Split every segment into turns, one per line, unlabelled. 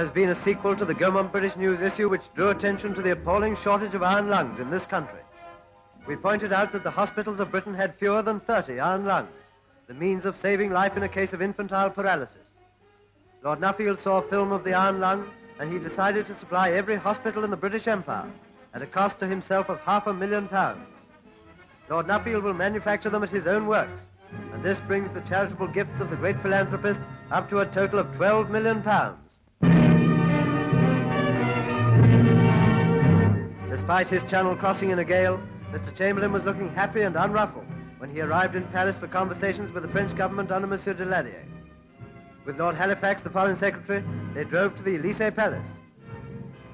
has been a sequel to the Gaumont British News issue which drew attention to the appalling shortage of iron lungs in this country. We pointed out that the hospitals of Britain had fewer than 30 iron lungs, the means of saving life in a case of infantile paralysis. Lord Nuffield saw a film of the iron lung and he decided to supply every hospital in the British Empire at a cost to himself of half a million pounds. Lord Nuffield will manufacture them at his own works, and this brings the charitable gifts of the great philanthropist up to a total of 12 million pounds. Despite his channel crossing in a gale, Mr. Chamberlain was looking happy and unruffled when he arrived in Paris for conversations with the French government under Monsieur Daladier. With Lord Halifax, the Foreign Secretary, they drove to the Elysee Palace.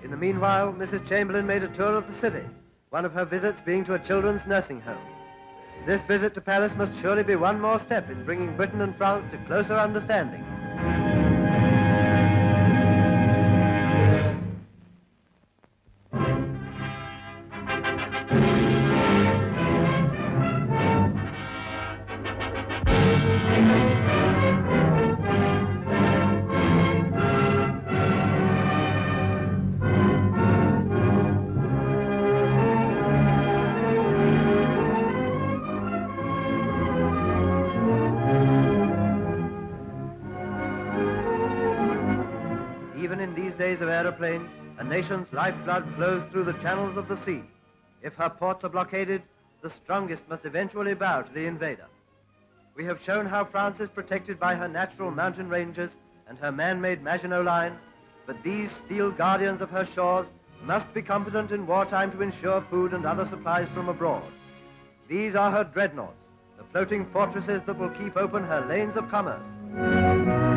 In the meanwhile, Mrs. Chamberlain made a tour of the city, one of her visits being to a children's nursing home. This visit to Paris must surely be one more step in bringing Britain and France to closer understanding. Of aeroplanes, a nation's lifeblood flows through the channels of the sea. If her ports are blockaded, the strongest must eventually bow to the invader. We have shown how France is protected by her natural mountain ranges and her man-made Maginot Line, but these steel guardians of her shores must be competent in wartime to ensure food and other supplies from abroad. These are her dreadnoughts, the floating fortresses that will keep open her lanes of commerce.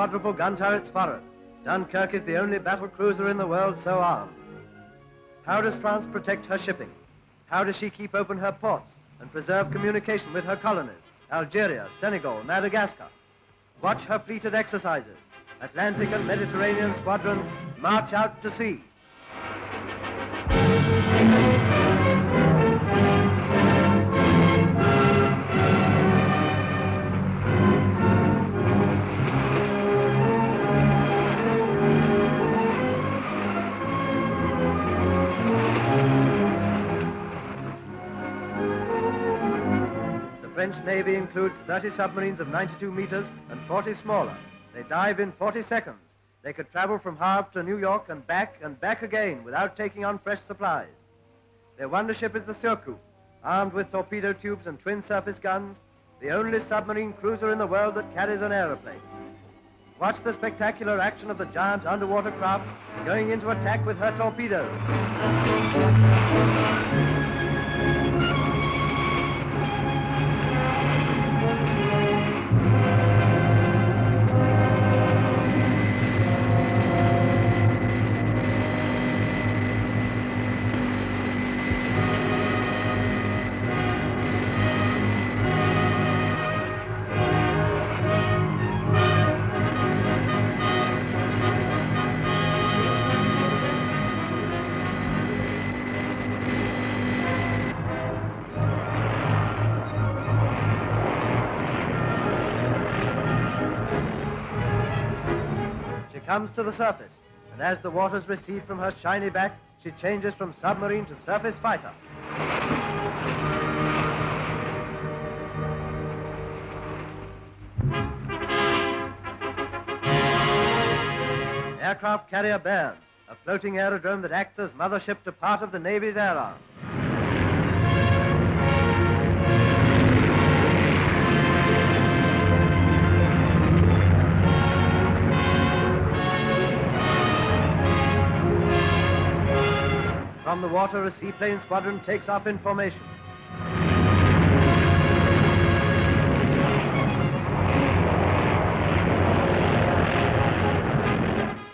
Quadruple gun turrets forward. Dunkirk is the only battle cruiser in the world so armed. How does France protect her shipping? How does she keep open her ports and preserve communication with her colonies, Algeria, Senegal, Madagascar? Watch her fleet at exercises. Atlantic and Mediterranean squadrons march out to sea. French Navy includes 30 submarines of 92 meters and 40 smaller. They dive in 40 seconds. They could travel from Havre to New York and back and back again without taking on fresh supplies. Their wonder ship is the Surcouf, armed with torpedo tubes and twin surface guns, the only submarine cruiser in the world that carries an aeroplane. Watch the spectacular action of the giant underwater craft going into attack with her torpedoes. Comes to the surface, and as the waters recede from her shiny back, she changes from submarine to surface fighter. Aircraft carrier Béarn, a floating aerodrome that acts as mothership to part of the Navy's air arm. From the water, a seaplane squadron takes off in formation.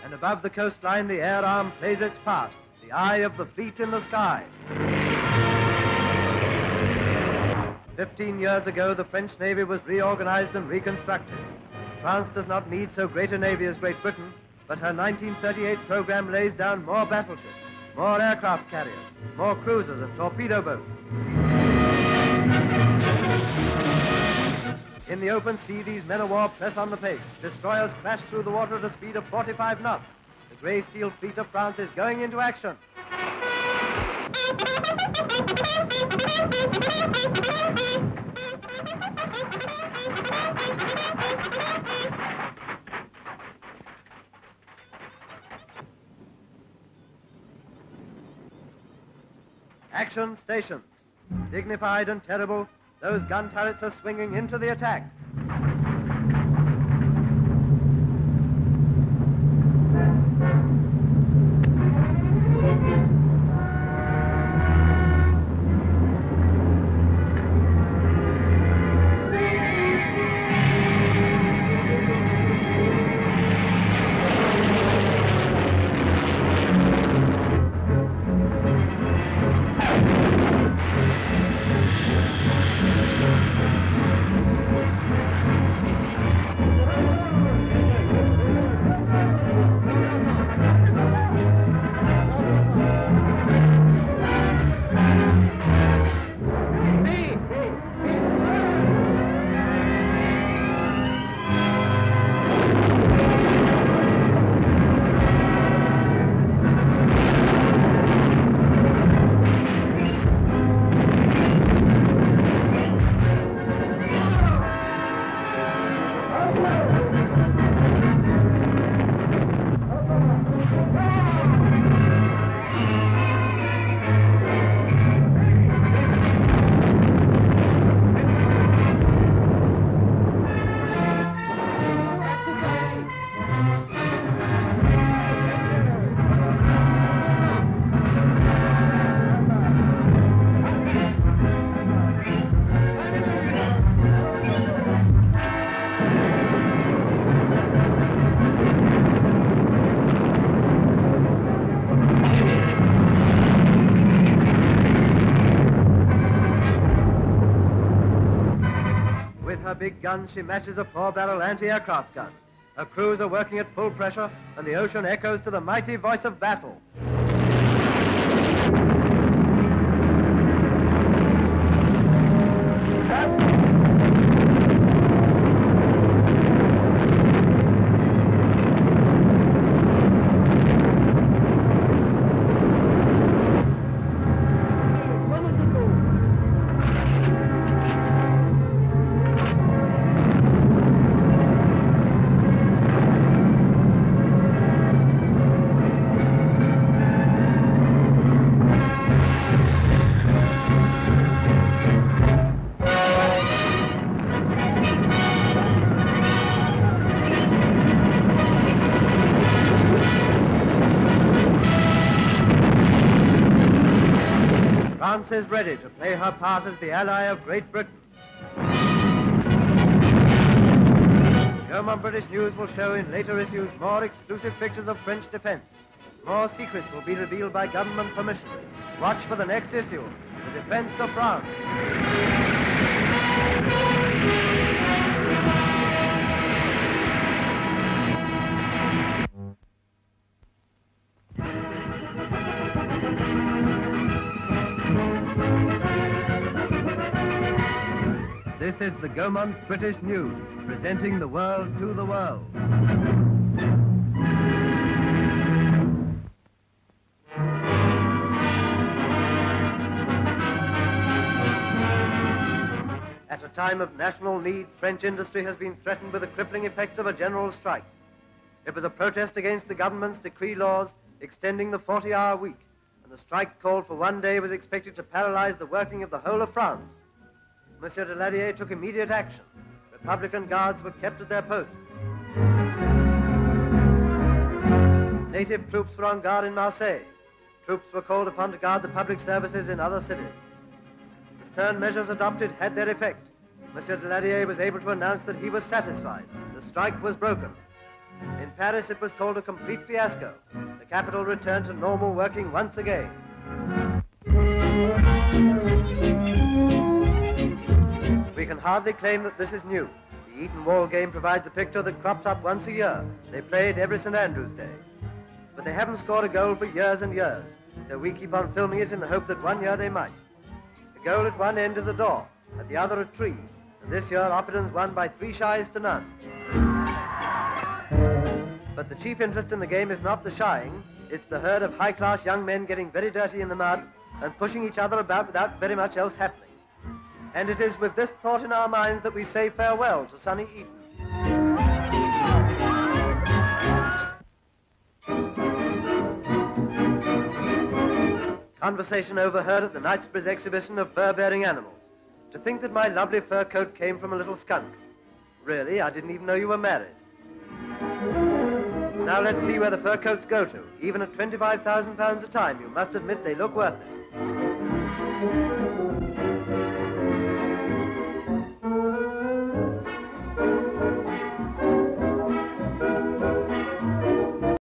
And above the coastline, the air arm plays its part, the eye of the fleet in the sky. Fifteen years ago, the French Navy was reorganized and reconstructed. France does not need so great a navy as Great Britain, but her 1938 program lays down more battleships, more aircraft carriers, more cruisers and torpedo boats. In the open sea, these men of war press on the pace. Destroyers crash through the water at a speed of 45 knots. The grey steel fleet of France is going into action. Action stations. Dignified and terrible, those gun turrets are swinging into the attack. Big gun, she matches a four-barrel anti-aircraft gun. Her crews are working at full pressure, and the ocean echoes to the mighty voice of battle. France is ready to play her part as the ally of Great Britain. Gaumont British News will show in later issues more exclusive pictures of French defense. More secrets will be revealed by government permission. Watch for the next issue, The Defense of France. Is the Gaumont British News, presenting the world to the world. At a time of national need, French industry has been threatened with the crippling effects of a general strike. It was a protest against the government's decree laws extending the 40-hour week, and the strike called for one day was expected to paralyze the working of the whole of France. Monsieur de Daladier took immediate action. Republican guards were kept at their posts. Native troops were on guard in Marseille. Troops were called upon to guard the public services in other cities. The stern measures adopted had their effect. Monsieur de Daladier was able to announce that he was satisfied. The strike was broken. In Paris, it was called a complete fiasco. The capital returned to normal working once again. Can hardly claim that this is new. The Eton Wall game provides a picture that crops up once a year. They play it every St. Andrew's Day. But they haven't scored a goal for years and years, so we keep on filming it in the hope that one year they might. The goal at one end is a door, at the other a tree. And this year, Oppidan's won by three shies to none. But the chief interest in the game is not the shying, it's the herd of high-class young men getting very dirty in the mud and pushing each other about without very much else happening. And it is with this thought in our minds that we say farewell to sunny Eton. Conversation overheard at the Knightsbridge exhibition of fur-bearing animals. To think that my lovely fur coat came from a little skunk. Really, I didn't even know you were married. Now let's see where the fur coats go to. Even at £25,000 a time, you must admit they look worth it.